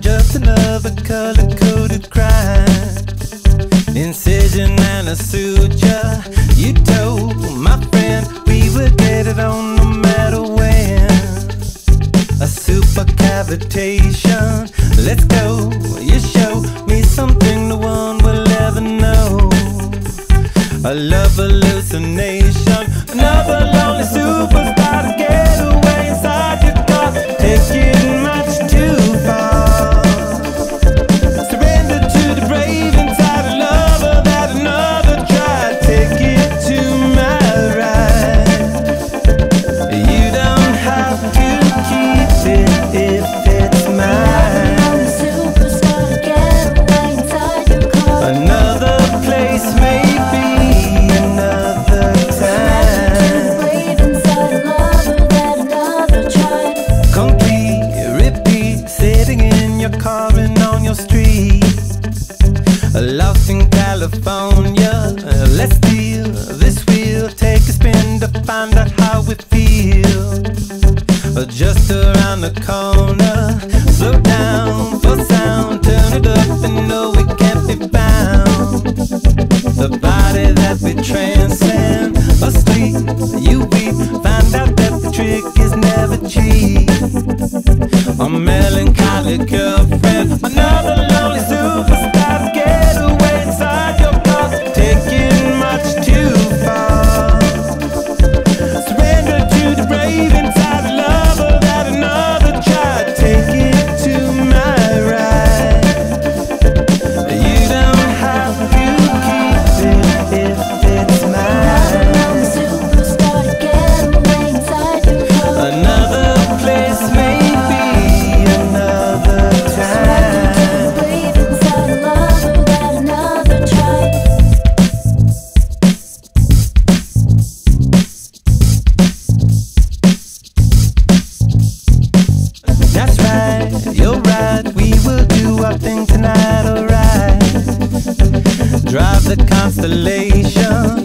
Just another color coded crime. Incision and a suture. You told my friend we would get it on no matter when. A super cavitation. Let's go. You show me something no one will ever know. A love hallucination. Lost in California, let's steal this wheel. Take a spin to find out how it feels. Just around the corner, slow down for sound. Turn it up and know it can't be bound. The body that we transcend, asleep, you weep. Find out that the trick is never cheap. A melancholy girlfriend, We will do our thing tonight, alright. Drive the constellation.